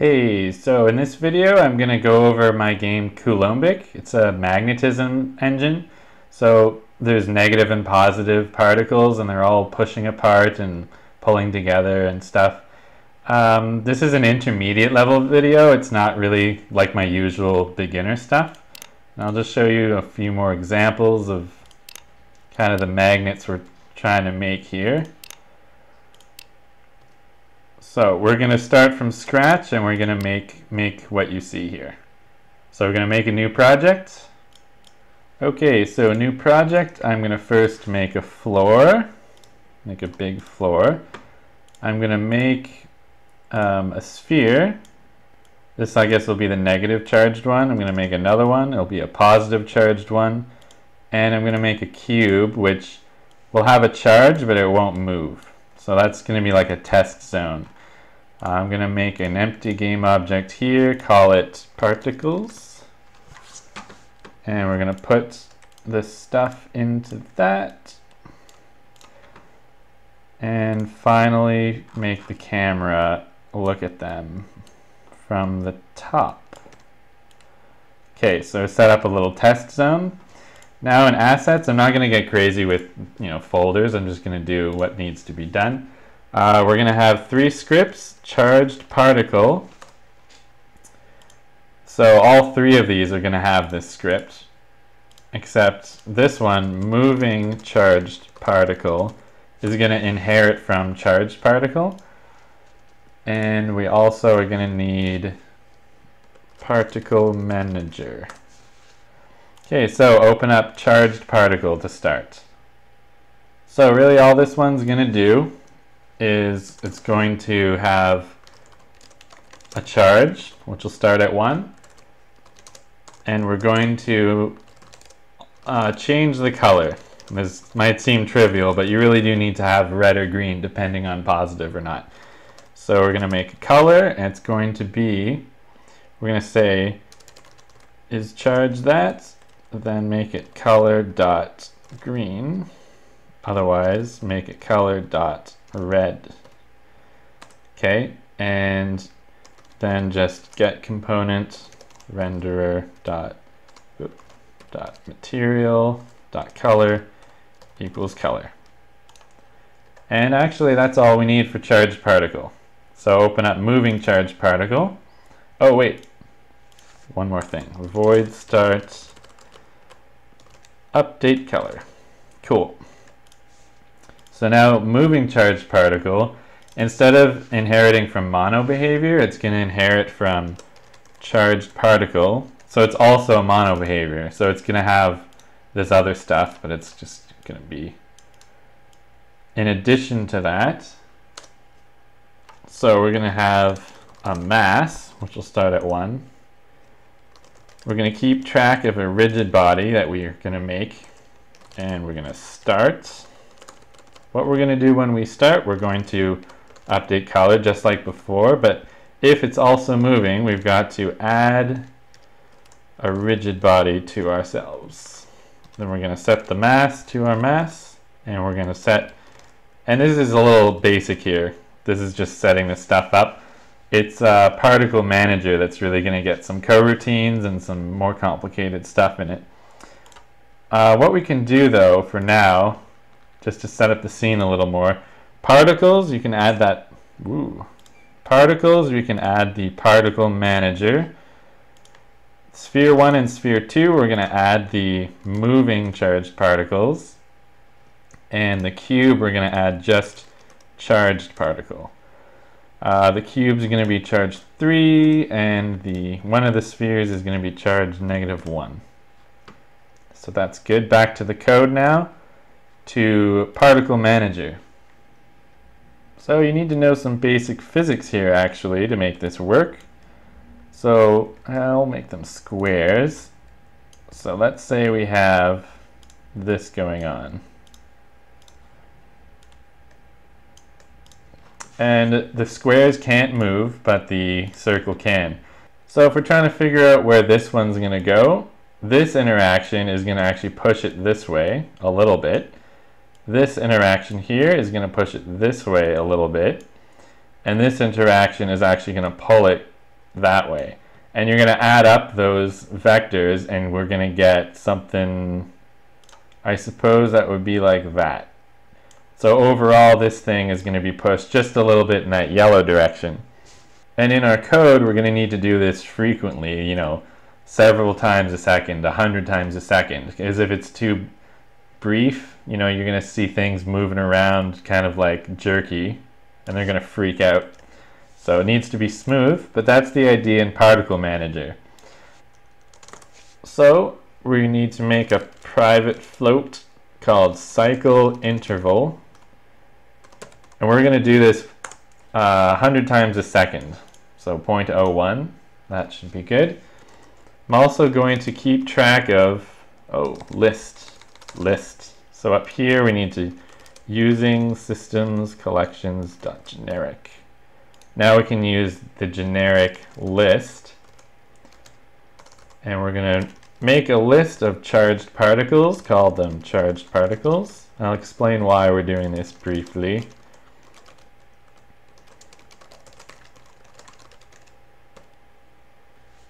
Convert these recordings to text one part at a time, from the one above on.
Hey, so in this video I'm going to go over my game Coulombic. It's a magnetism engine. So there's negative and positive particles and they're all pushing apart and pulling together and stuff. Um, this is an intermediate level video. It's not really like my usual beginner stuff. And I'll just show you a few more examples of kind of the magnets we're trying to make here. So we're going to start from scratch and we're going to make, make what you see here. So we're going to make a new project. Okay, so a new project, I'm going to first make a floor, make a big floor. I'm going to make um, a sphere. This I guess will be the negative charged one. I'm going to make another one. It'll be a positive charged one. And I'm going to make a cube which will have a charge but it won't move. So that's going to be like a test zone. I'm going to make an empty game object here, call it particles. And we're going to put the stuff into that. And finally make the camera look at them from the top. Okay, so set up a little test zone. Now in assets, I'm not going to get crazy with you know folders. I'm just going to do what needs to be done. Uh, we're going to have three scripts, charged particle. So all three of these are going to have this script, except this one, moving charged particle, is going to inherit from charged particle. And we also are going to need particle manager. Okay, so open up charged particle to start. So really all this one's going to do is it's going to have a charge, which will start at 1. And we're going to uh, change the color. This might seem trivial, but you really do need to have red or green depending on positive or not. So we're going to make a color, and it's going to be, we're going to say, is charge that, then make it color dot green. Otherwise, make it color dot red. Okay, and then just get component renderer dot dot material dot color equals color. And actually that's all we need for charged particle. So open up moving charged particle. Oh wait, one more thing. Void start update color. Cool. So now moving charged particle, instead of inheriting from mono behavior, it's going to inherit from charged particle. So it's also a mono behavior. So it's going to have this other stuff, but it's just going to be in addition to that. So we're going to have a mass, which will start at 1. We're going to keep track of a rigid body that we are going to make. And we're going to start what we're going to do when we start, we're going to update color just like before, but if it's also moving, we've got to add a rigid body to ourselves. Then we're going to set the mass to our mass, and we're going to set, and this is a little basic here. This is just setting this stuff up. It's a particle manager that's really going to get some coroutines and some more complicated stuff in it. Uh, what we can do though for now just to set up the scene a little more. Particles, you can add that, woo. Particles, we can add the particle manager. Sphere 1 and Sphere 2, we're going to add the moving charged particles. And the cube, we're going to add just charged particle. Uh, the cubes going to be charged 3, and the one of the spheres is going to be charged negative 1. So that's good. Back to the code now to particle manager. So you need to know some basic physics here actually to make this work. So I'll make them squares. So let's say we have this going on. And the squares can't move, but the circle can. So if we're trying to figure out where this one's going to go, this interaction is going to actually push it this way a little bit. This interaction here is going to push it this way a little bit. And this interaction is actually going to pull it that way. And you're going to add up those vectors and we're going to get something, I suppose that would be like that. So overall this thing is going to be pushed just a little bit in that yellow direction. And in our code we're going to need to do this frequently, you know, several times a second, a hundred times a second. Because if it's too brief, you know, you're going to see things moving around kind of like jerky and they're going to freak out. So it needs to be smooth, but that's the idea in Particle Manager. So we need to make a private float called cycle interval. And we're going to do this uh, 100 times a second. So 0.01, that should be good. I'm also going to keep track of, oh, list, list. So up here we need to using systems collections dot generic. Now we can use the generic list and we're going to make a list of charged particles, call them charged particles. I'll explain why we're doing this briefly.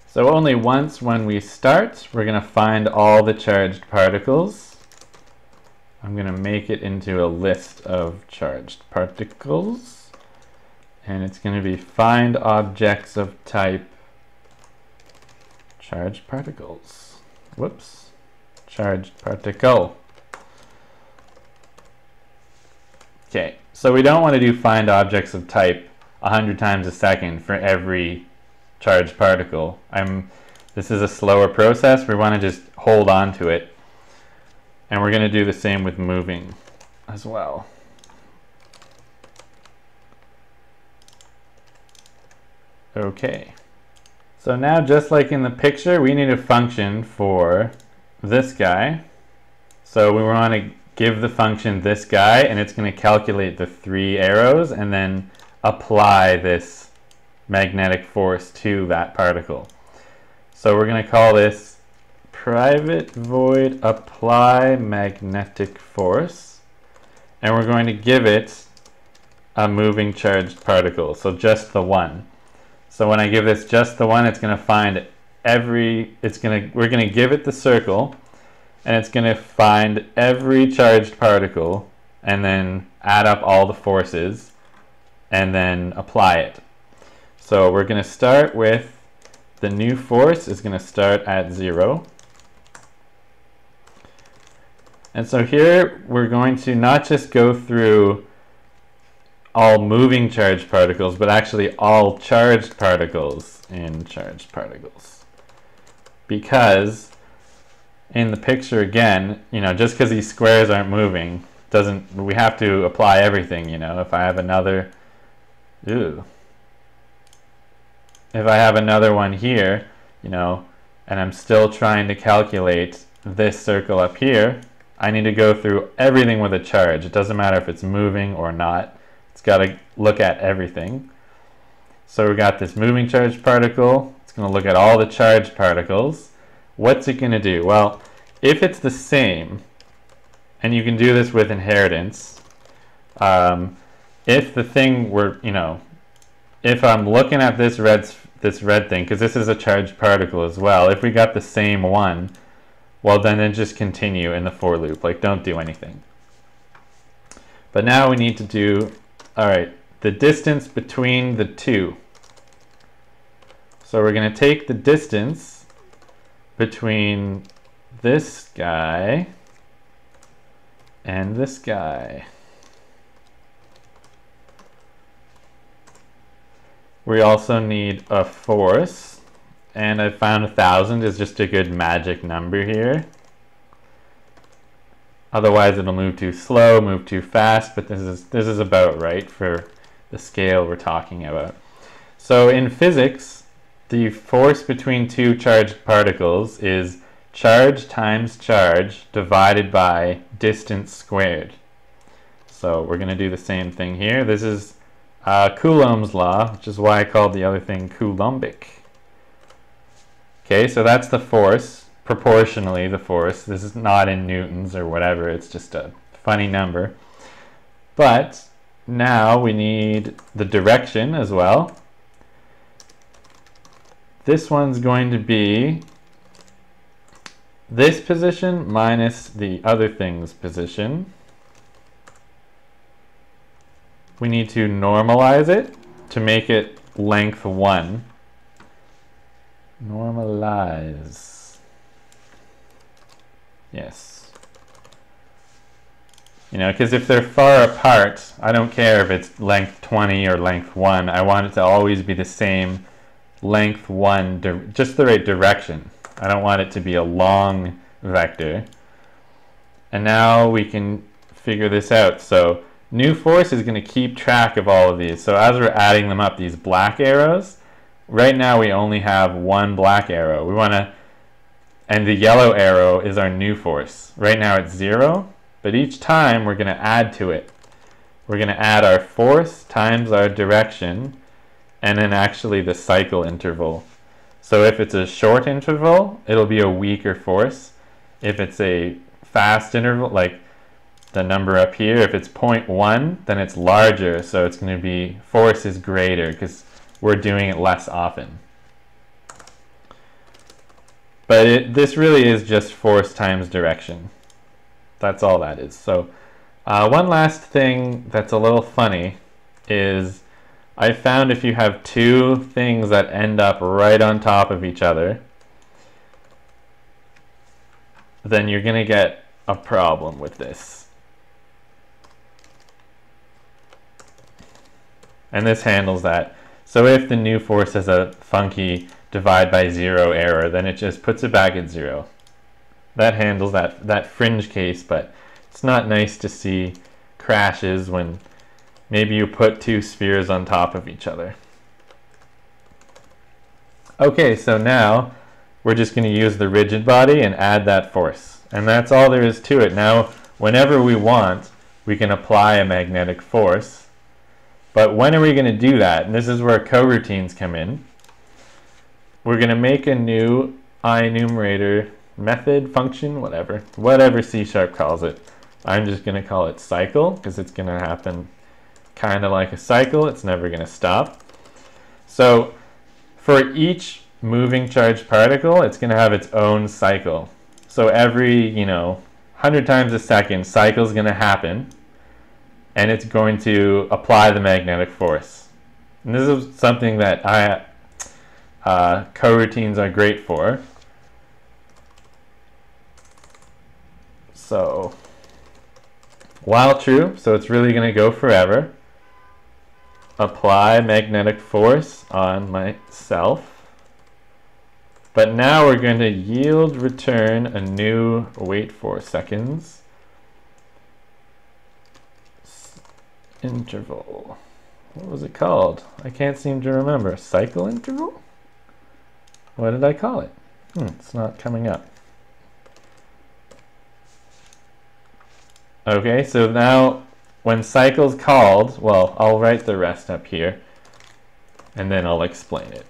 So only once when we start, we're going to find all the charged particles. I'm going to make it into a list of charged particles and it's going to be find objects of type charged particles. Whoops, charged particle. Okay, so we don't want to do find objects of type 100 times a second for every charged particle. I'm, this is a slower process. We want to just hold on to it. And we're going to do the same with moving as well. Okay. So now just like in the picture, we need a function for this guy. So we want to give the function this guy and it's going to calculate the three arrows and then apply this magnetic force to that particle. So we're going to call this private void apply magnetic force and we're going to give it a moving charged particle, so just the one. So when I give this just the one, it's going to find every, it's going to, we're going to give it the circle, and it's going to find every charged particle, and then add up all the forces, and then apply it. So we're going to start with the new force is going to start at zero. And so here we're going to not just go through all moving charged particles, but actually all charged particles in charged particles. Because in the picture again, you know, just because these squares aren't moving, doesn't, we have to apply everything, you know. If I have another, ooh, if I have another one here, you know, and I'm still trying to calculate this circle up here, I need to go through everything with a charge. It doesn't matter if it's moving or not. It's got to look at everything. So we got this moving charged particle. It's going to look at all the charged particles. What's it going to do? Well, if it's the same, and you can do this with inheritance, um, if the thing were, you know, if I'm looking at this red, this red thing, because this is a charged particle as well, if we got the same one, well then then just continue in the for loop, like don't do anything. But now we need to do all right, the distance between the two. So we're going to take the distance between this guy and this guy. We also need a force, and I found a thousand is just a good magic number here. Otherwise it'll move too slow, move too fast, but this is, this is about right for the scale we're talking about. So in physics, the force between two charged particles is charge times charge divided by distance squared. So we're going to do the same thing here. This is uh, Coulomb's law, which is why I called the other thing Coulombic. Okay, so that's the force proportionally the force. This is not in newtons or whatever, it's just a funny number. But now we need the direction as well. this one's going to be this position minus the other thing's position. We need to normalize it to make it length 1. Normalize. Yes. You know, because if they're far apart, I don't care if it's length 20 or length 1. I want it to always be the same length 1, just the right direction. I don't want it to be a long vector. And now we can figure this out. So new force is going to keep track of all of these. So as we're adding them up, these black arrows, right now we only have one black arrow. We want to, and the yellow arrow is our new force. Right now it's zero, but each time we're going to add to it. We're going to add our force times our direction, and then actually the cycle interval. So if it's a short interval, it'll be a weaker force. If it's a fast interval, like the number up here, if it's 0.1, then it's larger, so it's going to be, force is greater because we're doing it less often. But it, this really is just force times direction. That's all that is. So uh, one last thing that's a little funny is I found if you have two things that end up right on top of each other, then you're going to get a problem with this. And this handles that. So if the new force has a funky divide by zero error, then it just puts it back at zero. That handles that, that fringe case, but it's not nice to see crashes when Maybe you put two spheres on top of each other. Okay, so now we're just going to use the rigid body and add that force. And that's all there is to it. Now, whenever we want, we can apply a magnetic force. But when are we going to do that? And this is where coroutines come in. We're going to make a new IEnumerator method, function, whatever, whatever C-sharp calls it. I'm just going to call it cycle because it's going to happen kind of like a cycle. It's never going to stop. So for each moving charged particle, it's going to have its own cycle. So every, you know, 100 times a second, cycle is going to happen, and it's going to apply the magnetic force. And this is something that I, uh, coroutines are great for. So while true, so it's really going to go forever apply magnetic force on myself. But now we're going to yield return a new wait for seconds interval. What was it called? I can't seem to remember. Cycle interval? What did I call it? Hmm, it's not coming up. Okay, so now when cycle's called, well, I'll write the rest up here, and then I'll explain it.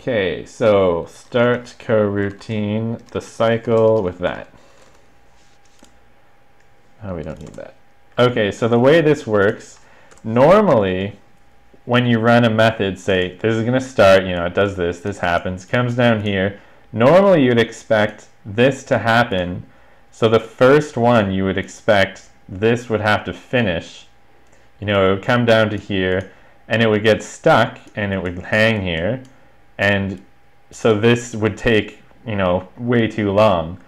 Okay, so start coroutine the cycle with that. Oh, we don't need that. Okay, so the way this works, normally when you run a method, say this is going to start, you know, it does this, this happens, comes down here, Normally you'd expect this to happen. So the first one you would expect this would have to finish. You know, it would come down to here and it would get stuck and it would hang here. And so this would take, you know, way too long.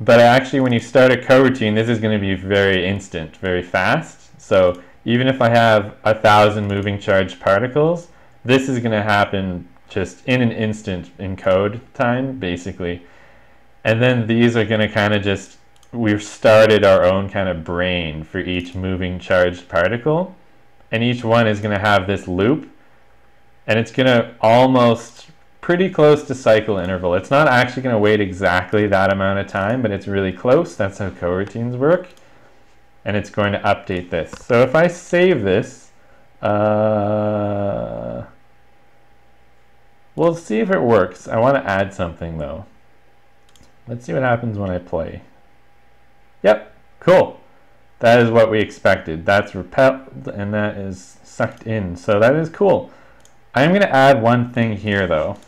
But actually when you start a coroutine, this is going to be very instant, very fast. So even if I have a thousand moving charged particles, this is going to happen just in an instant in code time, basically. And then these are going to kind of just, we've started our own kind of brain for each moving charged particle. And each one is going to have this loop. And it's going to almost pretty close to cycle interval. It's not actually going to wait exactly that amount of time, but it's really close. That's how coroutines work. And it's going to update this. So if I save this, uh, We'll see if it works. I want to add something though. Let's see what happens when I play. Yep, cool. that is what we expected. That's repelled and that is sucked in. So that is cool. I'm going to add one thing here though.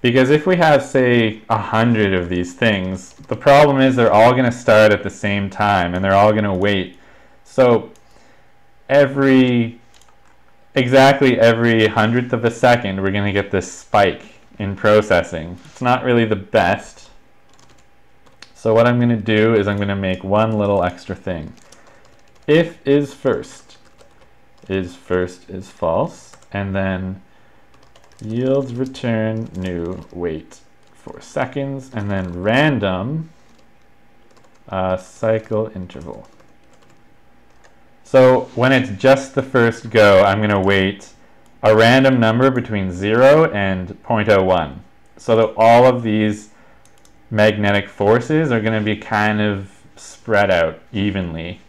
Because if we have, say, a hundred of these things, the problem is they're all going to start at the same time and they're all going to wait. So every, exactly every hundredth of a second, we're going to get this spike in processing. It's not really the best. So what I'm going to do is I'm going to make one little extra thing. If is first, is first is false, and then yields return new wait for seconds, and then random uh, cycle interval. So when it's just the first go, I'm going to wait a random number between 0 and 0.01. So that all of these magnetic forces are going to be kind of spread out evenly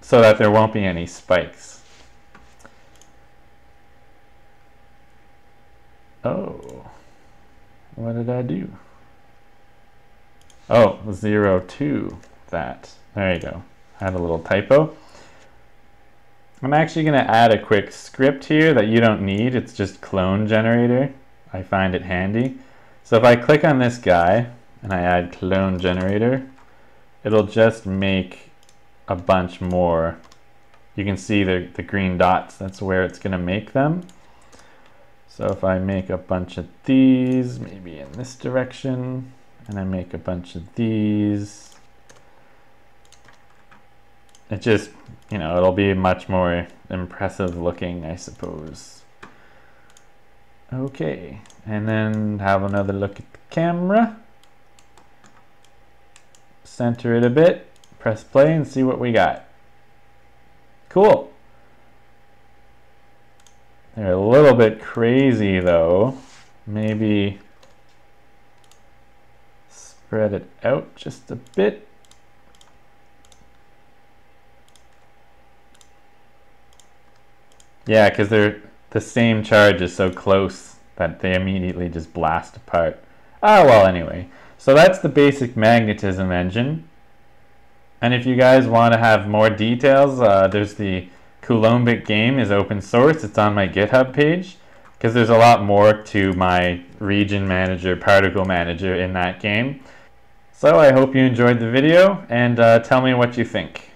so that there won't be any spikes. Oh, what did I do? Oh, zero two that. There you go. I had a little typo. I'm actually going to add a quick script here that you don't need. It's just clone generator. I find it handy. So if I click on this guy and I add clone generator, it'll just make a bunch more. You can see the, the green dots. That's where it's going to make them. So if I make a bunch of these, maybe in this direction, and I make a bunch of these, it just, you know, it'll be much more impressive looking, I suppose. Okay, and then have another look at the camera. Center it a bit, press play and see what we got. Cool. They're a little bit crazy though. Maybe spread it out just a bit. Yeah, because they're the same charge is so close that they immediately just blast apart. Ah, well, anyway. So that's the basic magnetism engine. And if you guys want to have more details, uh, there's the Coulombic game is open source. It's on my GitHub page because there's a lot more to my region manager, particle manager in that game. So I hope you enjoyed the video and uh, tell me what you think.